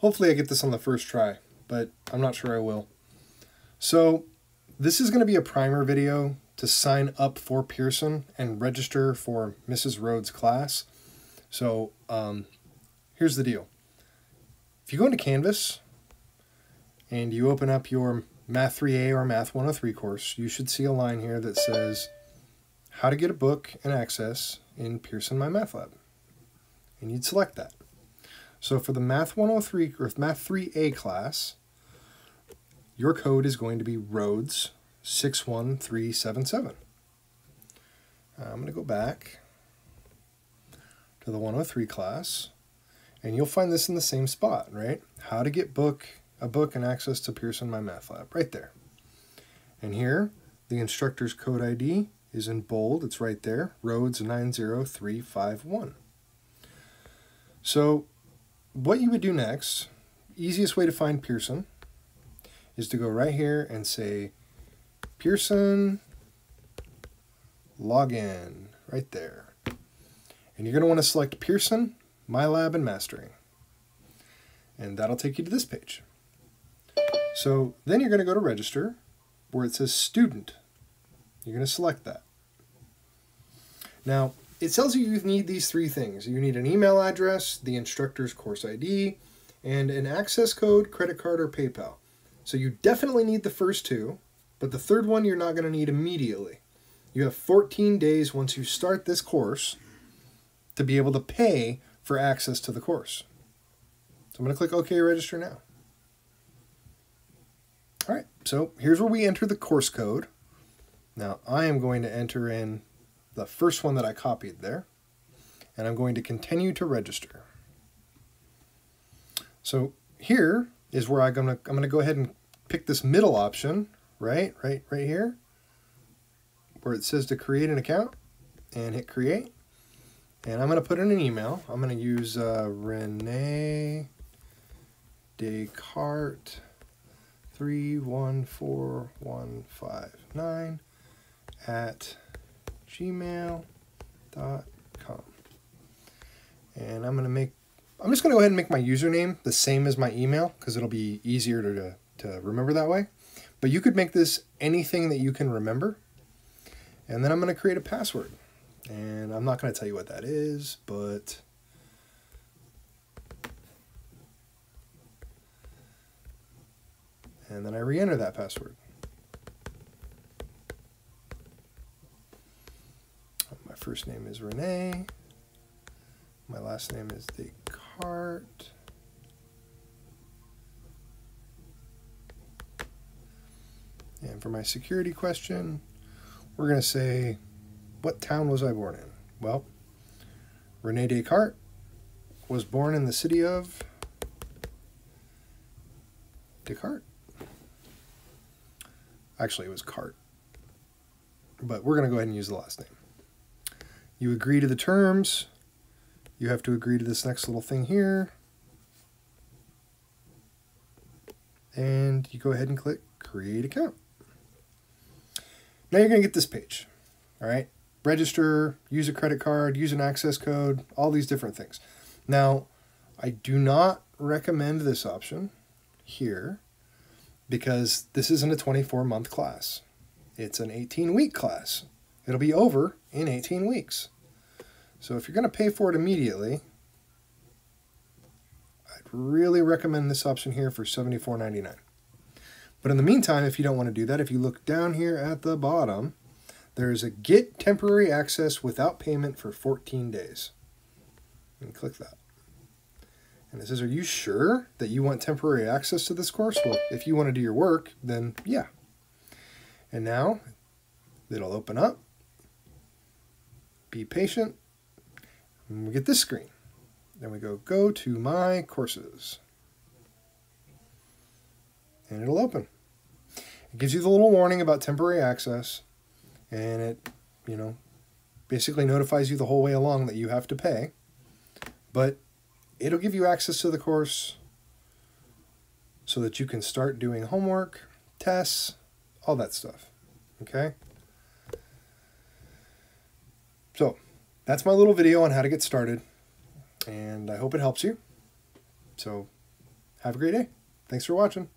Hopefully I get this on the first try, but I'm not sure I will. So this is going to be a primer video to sign up for Pearson and register for Mrs. Rhodes' class. So um, here's the deal. If you go into Canvas and you open up your Math 3A or Math 103 course, you should see a line here that says how to get a book and access in Pearson My Math Lab. And you'd select that. So for the Math 103 or Math 3A class, your code is going to be Rhodes 61377. Uh, I'm going to go back to the 103 class, and you'll find this in the same spot, right? How to get book a book and access to Pearson My Math Lab, right there. And here, the instructor's code ID is in bold. It's right there, Rhodes 90351. So what you would do next, easiest way to find Pearson, is to go right here and say Pearson login right there. And you're going to want to select Pearson, My Lab, and Mastering. And that'll take you to this page. So then you're going to go to register where it says student. You're going to select that. Now, it tells you you need these three things. You need an email address, the instructor's course ID, and an access code, credit card, or PayPal. So you definitely need the first two, but the third one you're not going to need immediately. You have 14 days once you start this course to be able to pay for access to the course. So I'm going to click OK Register now. All right, so here's where we enter the course code. Now I am going to enter in the first one that I copied there, and I'm going to continue to register. So here is where I'm gonna I'm gonna go ahead and pick this middle option, right, right, right here, where it says to create an account, and hit create. And I'm gonna put in an email. I'm gonna use uh, Renee Descartes three one four one five nine at gmail.com. And I'm going to make, I'm just going to go ahead and make my username the same as my email because it'll be easier to, to remember that way. But you could make this anything that you can remember. And then I'm going to create a password. And I'm not going to tell you what that is, but... And then I re-enter that password. First name is Renee. My last name is Descartes. And for my security question, we're going to say, what town was I born in? Well, Rene Descartes was born in the city of Descartes. Actually, it was Cart. But we're going to go ahead and use the last name. You agree to the terms. You have to agree to this next little thing here. And you go ahead and click Create Account. Now you're going to get this page. All right. Register, use a credit card, use an access code, all these different things. Now, I do not recommend this option here because this isn't a 24 month class. It's an 18 week class. It'll be over in 18 weeks. So if you're going to pay for it immediately, I'd really recommend this option here for $74.99. But in the meantime, if you don't want to do that, if you look down here at the bottom, there's a get temporary access without payment for 14 days. And click that. And it says, are you sure that you want temporary access to this course? Well, if you want to do your work, then yeah. And now it'll open up be patient. And we get this screen. Then we go, go to my courses. And it'll open. It gives you the little warning about temporary access. And it, you know, basically notifies you the whole way along that you have to pay. But it'll give you access to the course so that you can start doing homework, tests, all that stuff. Okay? So that's my little video on how to get started, and I hope it helps you. So have a great day. Thanks for watching.